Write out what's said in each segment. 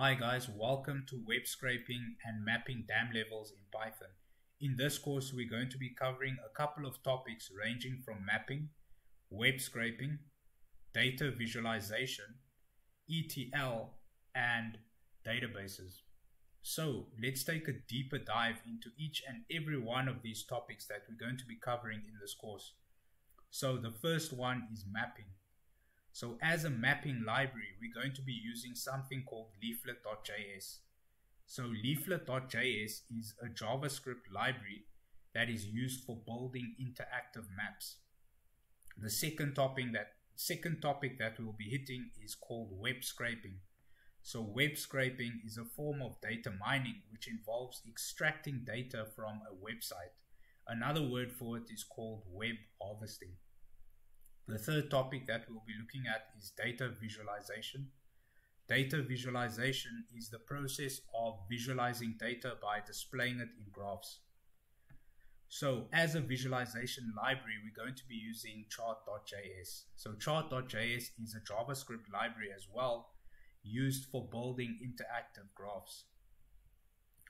Hi guys, welcome to web scraping and mapping dam levels in Python. In this course, we're going to be covering a couple of topics ranging from mapping, web scraping, data visualization, ETL, and databases. So let's take a deeper dive into each and every one of these topics that we're going to be covering in this course. So the first one is mapping. So as a mapping library, we're going to be using something called leaflet.js. So leaflet.js is a JavaScript library that is used for building interactive maps. The second topic that second topic that we'll be hitting is called web scraping. So web scraping is a form of data mining which involves extracting data from a website. Another word for it is called web harvesting. The third topic that we'll be looking at is data visualization. Data visualization is the process of visualizing data by displaying it in graphs. So as a visualization library, we're going to be using chart.js. So chart.js is a JavaScript library as well, used for building interactive graphs.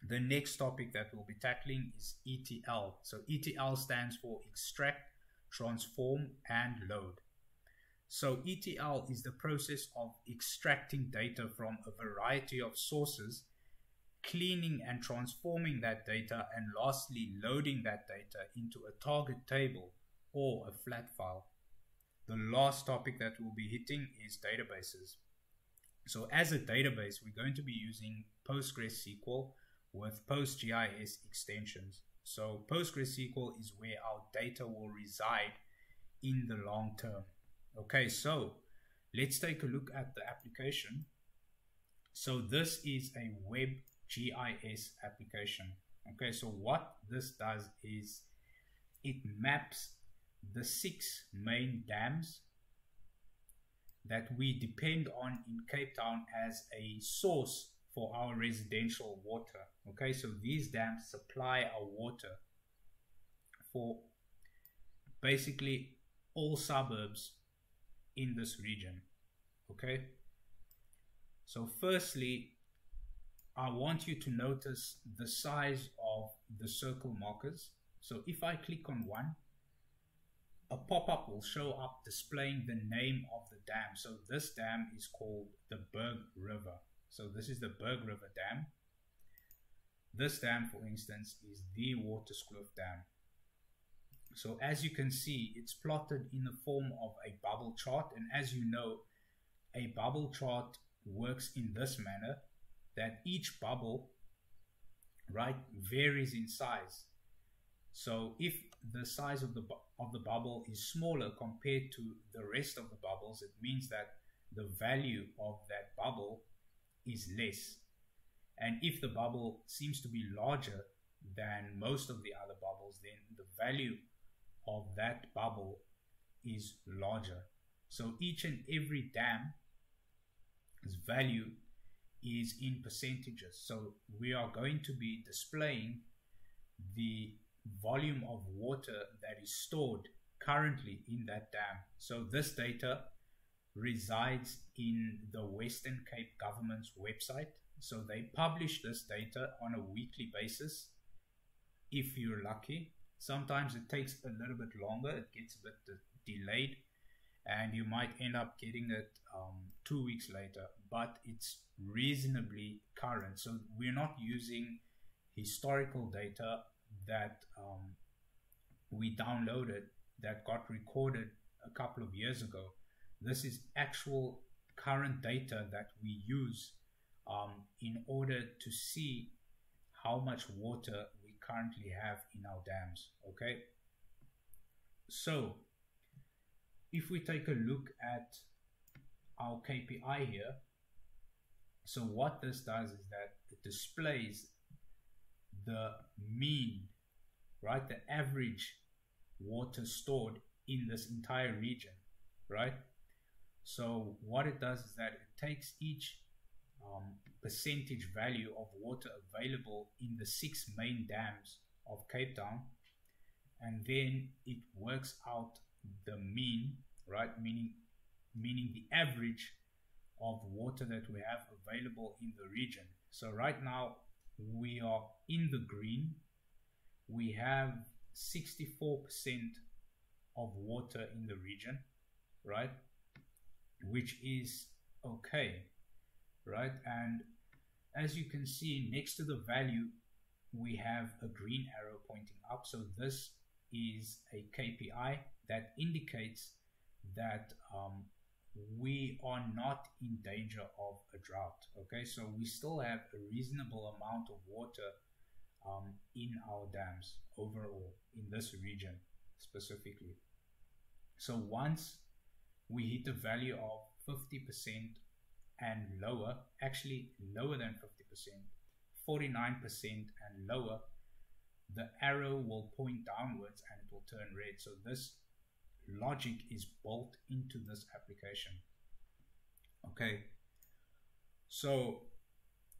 The next topic that we'll be tackling is ETL. So ETL stands for extract, transform, and load. So ETL is the process of extracting data from a variety of sources, cleaning and transforming that data, and lastly loading that data into a target table or a flat file. The last topic that we'll be hitting is databases. So as a database, we're going to be using PostgreSQL with PostGIS extensions. So PostgreSQL is where our data will reside in the long term. Okay, so let's take a look at the application. So this is a web GIS application. Okay, so what this does is it maps the six main dams that we depend on in Cape Town as a source for our residential water. Okay, so these dams supply our water for basically all suburbs in this region. Okay, so firstly, I want you to notice the size of the circle markers. So if I click on one, a pop-up will show up displaying the name of the dam. So this dam is called the Berg River. So this is the Berg River Dam. This dam, for instance, is the Waterskloof Dam. So as you can see, it's plotted in the form of a bubble chart. And as you know, a bubble chart works in this manner that each bubble, right, varies in size. So if the size of the, of the bubble is smaller compared to the rest of the bubbles, it means that the value of that bubble is less. And if the bubble seems to be larger than most of the other bubbles, then the value of that bubble is larger. So each and every dam's value is in percentages. So we are going to be displaying the volume of water that is stored currently in that dam. So this data resides in the Western Cape government's website. So they publish this data on a weekly basis if you're lucky. Sometimes it takes a little bit longer, it gets a bit delayed, and you might end up getting it um, two weeks later, but it's reasonably current. So we're not using historical data that um, we downloaded that got recorded a couple of years ago. This is actual current data that we use um, in order to see how much water we currently have in our dams. Okay. So if we take a look at our KPI here, so what this does is that it displays the mean, right? The average water stored in this entire region, right? So what it does is that it takes each um, percentage value of water available in the six main dams of Cape Town and then it works out the mean, right? Meaning, meaning the average of water that we have available in the region. So right now we are in the green. We have 64% of water in the region, right? Which is okay, right? And as you can see next to the value, we have a green arrow pointing up. So this is a KPI that indicates that um, we are not in danger of a drought. Okay, so we still have a reasonable amount of water um, in our dams overall in this region specifically. So once we hit a value of 50% and lower, actually lower than 50%, 49% and lower, the arrow will point downwards and it will turn red. So this logic is built into this application. Okay. So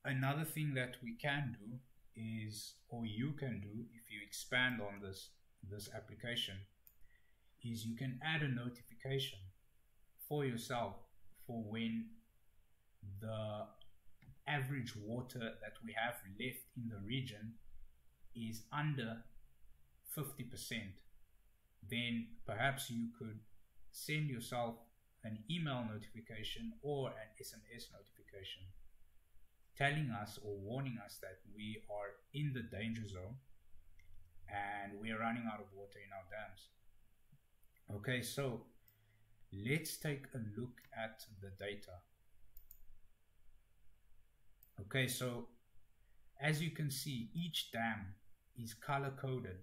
another thing that we can do is, or you can do if you expand on this, this application, is you can add a notification for yourself for when the average water that we have left in the region is under 50%, then perhaps you could send yourself an email notification or an SMS notification telling us or warning us that we are in the danger zone and we are running out of water in our dams. Okay, so let's take a look at the data. Okay, so as you can see, each dam is color coded.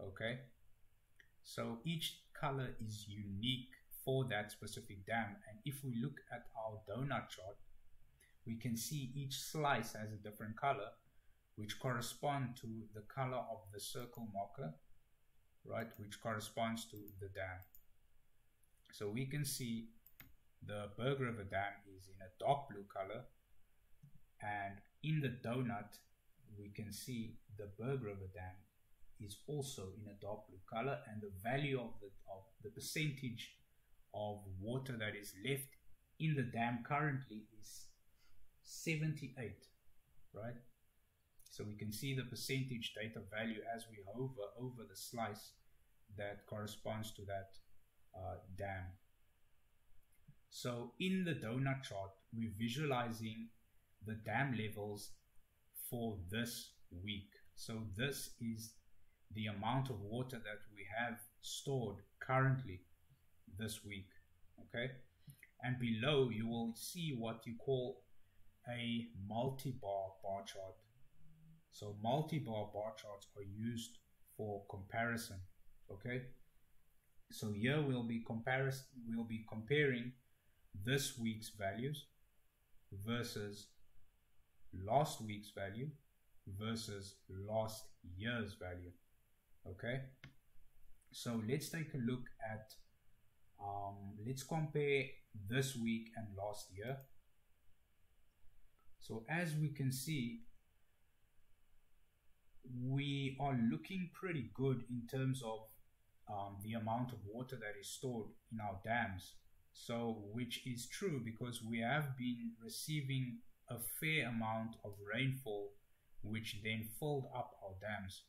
Okay, so each color is unique for that specific dam. And if we look at our donut chart, we can see each slice has a different color, which correspond to the color of the circle marker, right, which corresponds to the dam. So we can see the Berg River Dam is in a dark blue color, and in the donut, we can see the Berg River Dam is also in a dark blue color and the value of the, of the percentage of water that is left in the dam currently is 78, right? So we can see the percentage data value as we hover over the slice that corresponds to that uh, dam. So in the donut chart, we're visualizing the dam levels for this week. So this is the amount of water that we have stored currently this week. Okay. And below you will see what you call a multi-bar bar chart. So multi-bar bar charts are used for comparison. Okay. So here we'll be comparison we'll be comparing this week's values versus last week's value versus last year's value. Okay? So let's take a look at um, let's compare this week and last year. So as we can see we are looking pretty good in terms of um, the amount of water that is stored in our dams so which is true because we have been receiving a fair amount of rainfall which then filled up our dams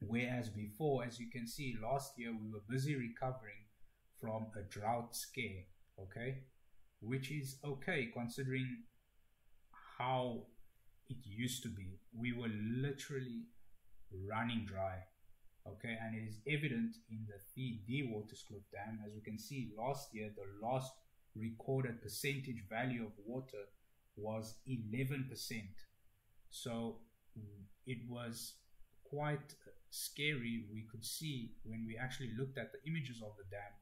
Whereas before, as you can see, last year we were busy recovering from a drought scare, okay? Which is okay considering how it used to be. We were literally running dry, okay? And it is evident in the Theewaterskloof Dam. As you can see, last year the last recorded percentage value of water was 11%. So mm, it was quite scary we could see when we actually looked at the images of the dam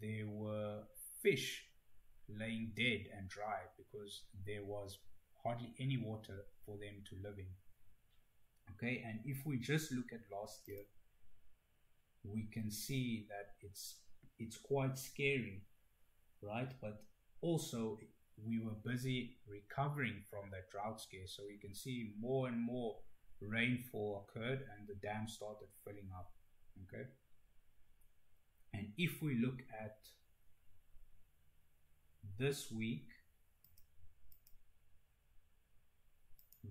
there were fish laying dead and dry because there was hardly any water for them to live in okay and if we just look at last year we can see that it's it's quite scary right but also we were busy recovering from that drought scare so you can see more and more rainfall occurred and the dam started filling up. Okay. And if we look at this week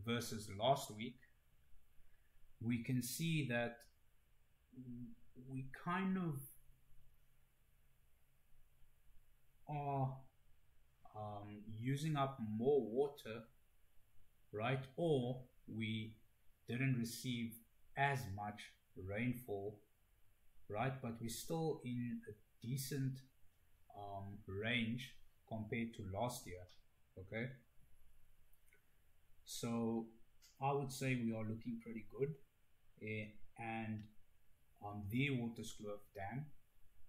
versus last week, we can see that we kind of are um, using up more water, right? Or we didn't receive as much rainfall, right? But we're still in a decent um, range compared to last year, okay? So I would say we are looking pretty good. Uh, and um, the Waterskloof Dam,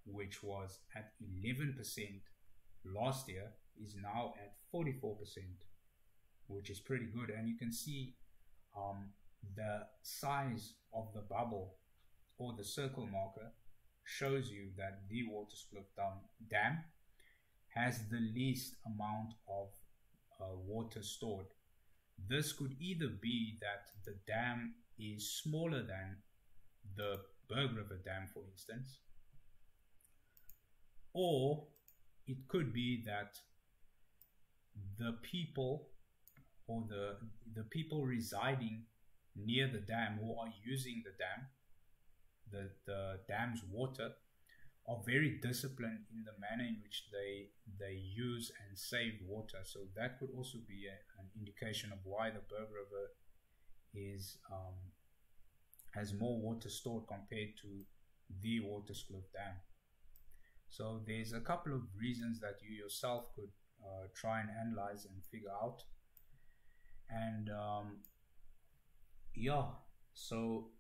which was at 11% last year, is now at 44%, which is pretty good. And you can see um, the size of the bubble or the circle marker shows you that the Waterskloof Dam, Dam has the least amount of uh, water stored. This could either be that the dam is smaller than the Berg River Dam, for instance, or it could be that the people or the the people residing near the dam who are using the dam, the, the dam's water, are very disciplined in the manner in which they they use and save water. So that could also be a, an indication of why the Berg River is um, has more water stored compared to the Waterskloof Dam. So there's a couple of reasons that you yourself could uh, try and analyze and figure out. And um, yeah, so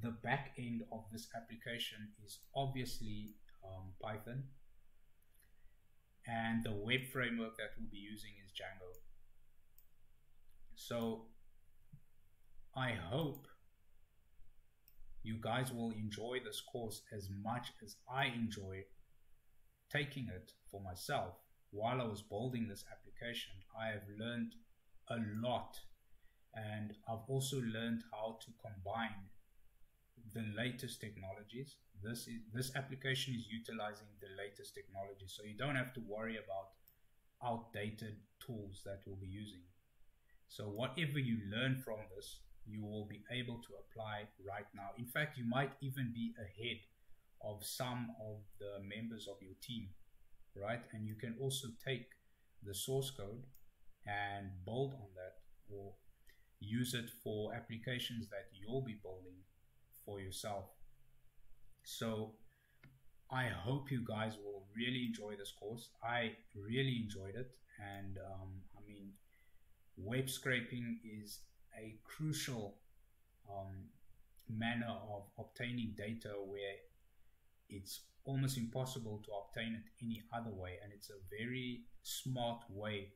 the back end of this application is obviously um, Python and the web framework that we'll be using is Django. So I hope you guys will enjoy this course as much as I enjoy taking it for myself. While I was building this application, I have learned a lot and I've also learned how to combine the latest technologies. This is, this application is utilizing the latest technology, so you don't have to worry about outdated tools that we'll be using. So whatever you learn from this, you will be able to apply right now. In fact, you might even be ahead of some of the members of your team, right? And you can also take the source code and build on that or use it for applications that you'll be building for yourself. So I hope you guys will really enjoy this course. I really enjoyed it, and um, I mean, web scraping is a crucial um, manner of obtaining data where it's almost impossible to obtain it any other way, and it's a very smart way,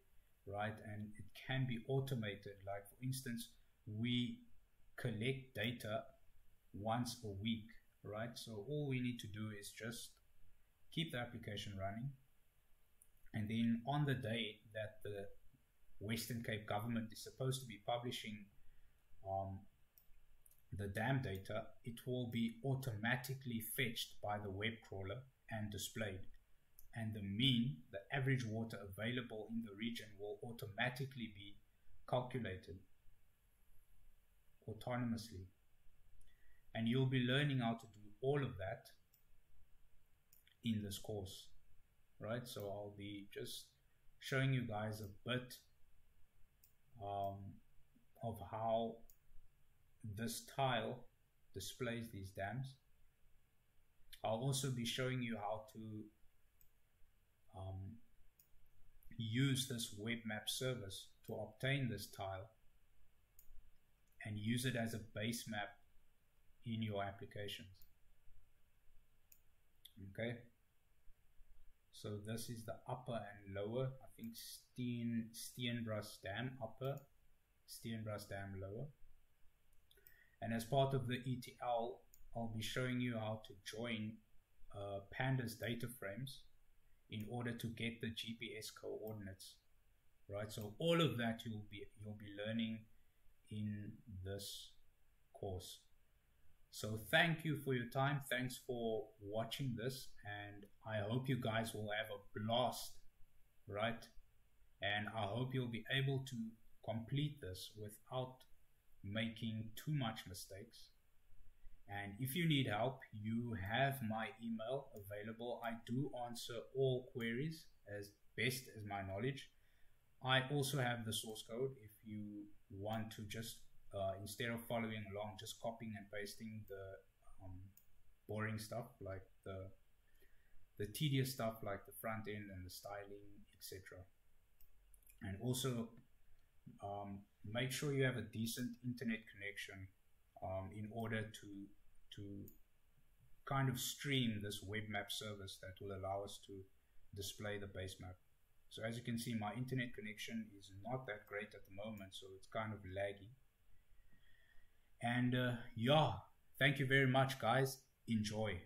right? And it can be automated. Like for instance, we collect data once a week, right? So all we need to do is just keep the application running. And then on the day that the Western Cape government is supposed to be publishing um, the dam data, it will be automatically fetched by the web crawler and displayed. And the mean, the average water available in the region, will automatically be calculated autonomously and you'll be learning how to do all of that in this course right so I'll be just showing you guys a bit um, of how this tile displays these dams I'll also be showing you how to um, use this web map service to obtain this tile and use it as a base map in your applications. Okay. So this is the upper and lower. I think Steen, Steenbras Dam upper, Steenbras Dam lower. And as part of the ETL, I'll be showing you how to join uh, pandas data frames in order to get the GPS coordinates. Right. So all of that you'll be you'll be learning in this course. So thank you for your time. Thanks for watching this, and I hope you guys will have a blast, right? And I hope you'll be able to complete this without making too much mistakes. And if you need help, you have my email available. I do answer all queries as best as my knowledge. I also have the source code if you want to just, uh, instead of following along, just copying and pasting the um, boring stuff like the the tedious stuff like the front end and the styling, etc. And also um, make sure you have a decent internet connection um, in order to to kind of stream this web map service that will allow us to display the base map. So as you can see, my internet connection is not that great at the moment, so it's kind of laggy. And uh, yeah, thank you very much, guys. Enjoy.